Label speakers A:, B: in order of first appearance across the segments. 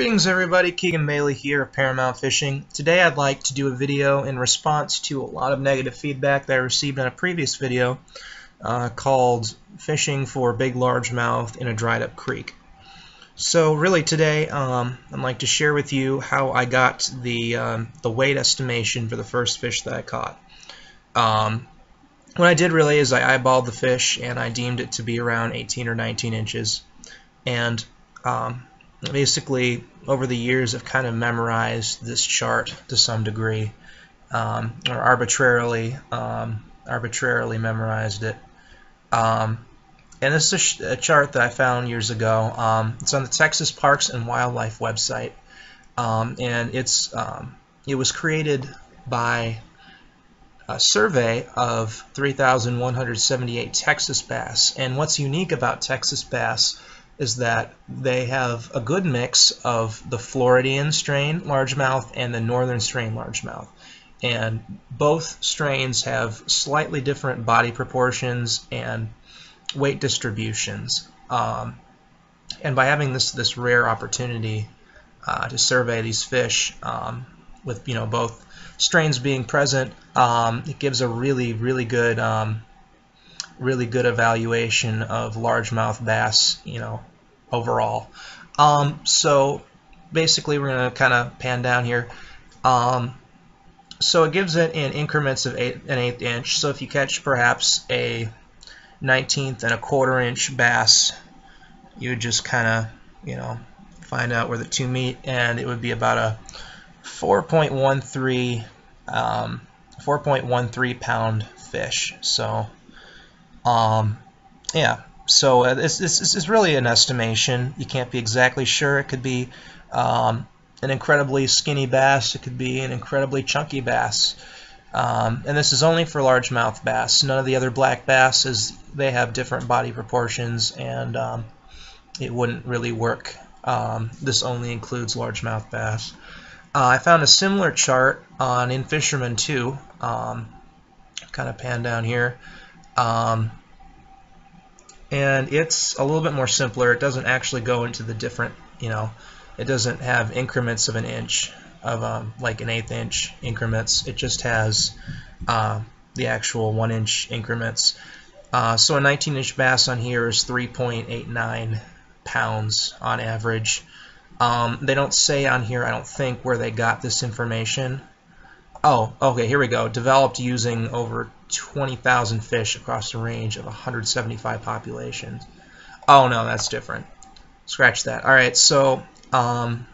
A: Greetings everybody, Keegan Bailey here of Paramount Fishing. Today I'd like to do a video in response to a lot of negative feedback that I received in a previous video uh, called Fishing for Big Largemouth in a Dried Up Creek. So really today um, I'd like to share with you how I got the, um, the weight estimation for the first fish that I caught. Um, what I did really is I eyeballed the fish and I deemed it to be around 18 or 19 inches and um, basically over the years I've kind of memorized this chart to some degree um, or arbitrarily um, arbitrarily memorized it. Um, and this is a, a, chart that I found years ago. Um, it's on the Texas Parks and Wildlife website. Um, and it's um, it was created by a survey of 3,178 Texas bass. And what's unique about Texas bass is that they have a good mix of the Floridian strain largemouth and the northern strain largemouth. And both strains have slightly different body proportions and weight distributions. Um, and by having this this rare opportunity uh, to survey these fish um, with you know both strains being present, um, it gives a really really good um, really good evaluation of largemouth bass, you know, overall. Um, so basically we're going to kind of pan down here. Um, so it gives it in increments of eight, an eighth inch. So if you catch perhaps a 19th and a quarter inch bass, you would just kind of, you know, find out where the two meet, and it would be about a 4.13 um, 4.13 pound fish. So, um, yeah, so uh, this, is really an estimation. You can't be exactly sure. It could be um, an incredibly skinny bass. It could be an incredibly chunky bass. Um, and this is only for largemouth bass. None of the other black basses, they have different body proportions and um, it wouldn't really work. Um, this only includes largemouth bass. Uh, I found a similar chart on In Fisherman 2. Um, kind of pan down here. Um, and it's a little bit more simpler. It doesn't actually go into the different, you know, it doesn't have increments of an inch of um, like an eighth inch increments. It just has uh, the actual one inch increments. Uh, so a 19 inch bass on here is 3.89 pounds on average. Um, they don't say on here, I don't think, where they got this information. Oh, okay, here we go. Developed using over 20,000 fish across a range of 175 populations. Oh no, that's different. Scratch that. All right, so um,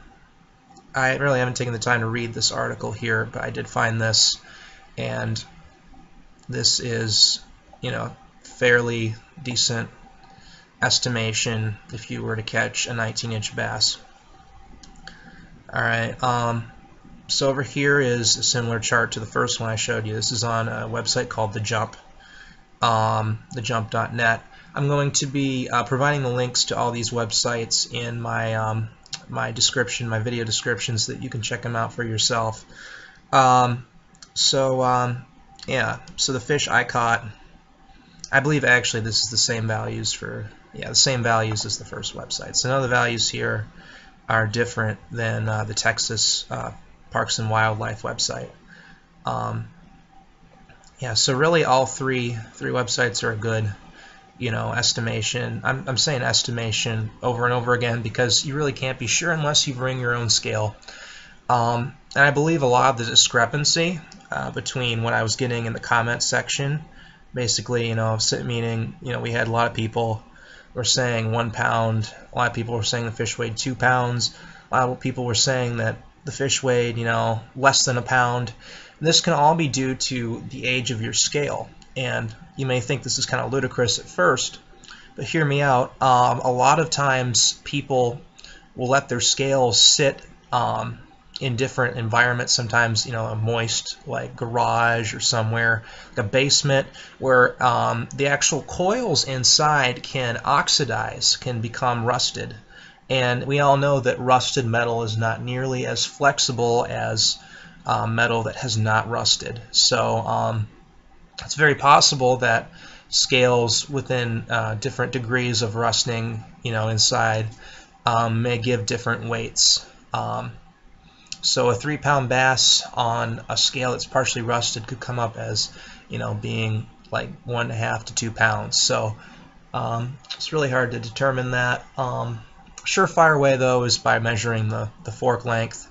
A: I really haven't taken the time to read this article here, but I did find this, and this is, you know, fairly decent estimation if you were to catch a 19-inch bass. All right. Um, so over here is a similar chart to the first one I showed you. This is on a website called The Jump, um, thejump.net. I'm going to be uh, providing the links to all these websites in my um, my description, my video description, so that you can check them out for yourself. Um, so um, yeah, so the fish I caught, I believe actually this is the same values for yeah the same values as the first website. So now the values here are different than uh, the Texas uh, Parks and Wildlife website. Um, yeah, so really all three three websites are a good, you know, estimation. I'm, I'm saying estimation over and over again because you really can't be sure unless you bring your own scale. Um, and I believe a lot of the discrepancy uh, between what I was getting in the comment section, basically, you know, meaning, you know, we had a lot of people were saying one pound, a lot of people were saying the fish weighed two pounds, a lot of people were saying that the fish weighed, you know, less than a pound. This can all be due to the age of your scale. And you may think this is kind of ludicrous at first, but hear me out. Um, a lot of times people will let their scales sit um, in different environments. Sometimes, you know, a moist like garage or somewhere, like a basement, where um, the actual coils inside can oxidize, can become rusted. And we all know that rusted metal is not nearly as flexible as uh, metal that has not rusted. So um, it's very possible that scales within uh, different degrees of rusting, you know, inside um, may give different weights. Um, so a three pound bass on a scale that's partially rusted could come up as, you know, being like one and a half to two pounds. So um, it's really hard to determine that. Um, surefire way though is by measuring the, the fork length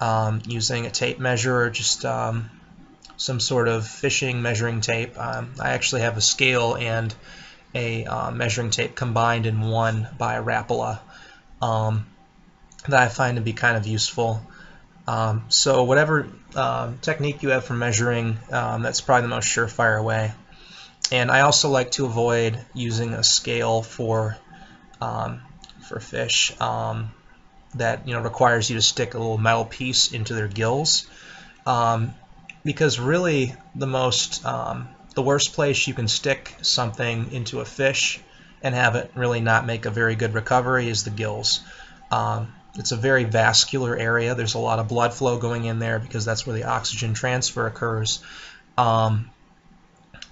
A: um, using a tape measure or just um, some sort of fishing measuring tape. Um, I actually have a scale and a uh, measuring tape combined in one by Rapala um, that I find to be kind of useful. Um, so whatever um, technique you have for measuring, that's probably the most surefire way. And I also like to avoid using a scale for um, for fish um, that you know requires you to stick a little metal piece into their gills, um, because really the most the worst place you can stick something into a fish and have it really not make a very good recovery is the gills. Um, it's a very vascular area. There's a lot of blood flow going in there because that's where the oxygen transfer occurs. Um,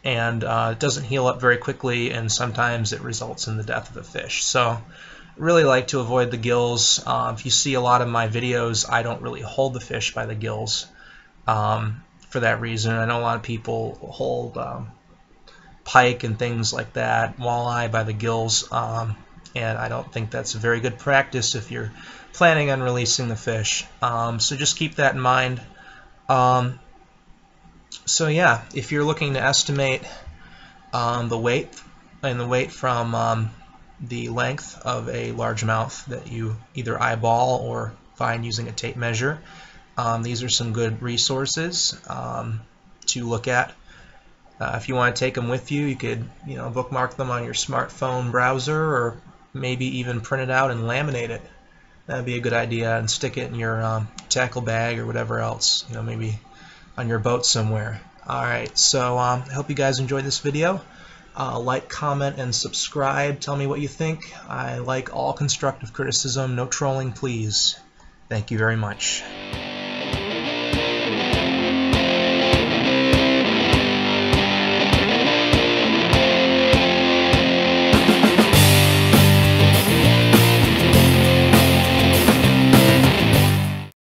A: and uh, it doesn't heal up very quickly, and sometimes it results in the death of the fish. So, really like to avoid the gills. Uh, if you see a lot of my videos, I don't really hold the fish by the gills um, for that reason. I know a lot of people hold um, pike and things like that, walleye by the gills, um, and I don't think that's a very good practice if you're planning on releasing the fish. Um, so just keep that in mind. Um, so yeah, if you're looking to estimate the weight and the weight from the length of a largemouth that you either eyeball or find using a tape measure, um, these are some good resources um, to look at. Uh, if you want to take them with you, you could you know bookmark them on your smartphone browser or maybe even print it out and laminate it. That'd be a good idea and stick it in your um, tackle bag or whatever else, you know, maybe on your boat somewhere. Alright, so um, I hope you guys enjoyed this video. Uh, like, comment, and subscribe. Tell me what you think. I like all constructive criticism. No trolling, please. Thank you very much.